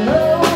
hello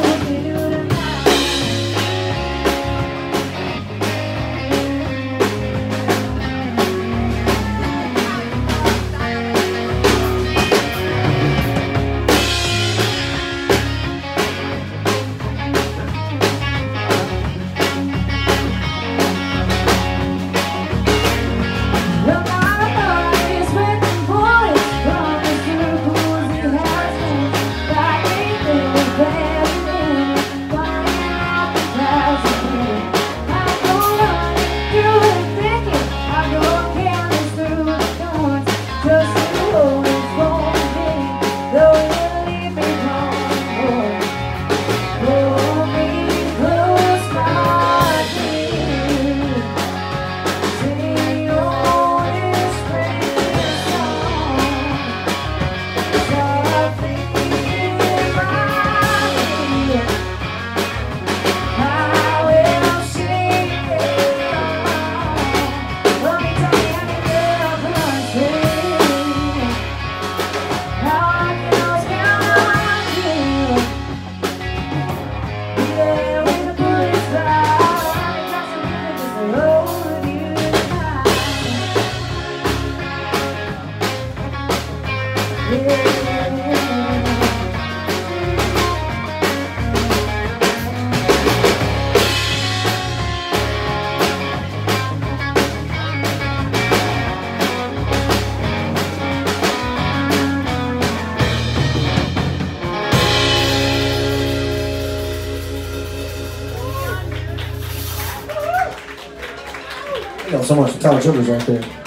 So much. Tyler Childers right there.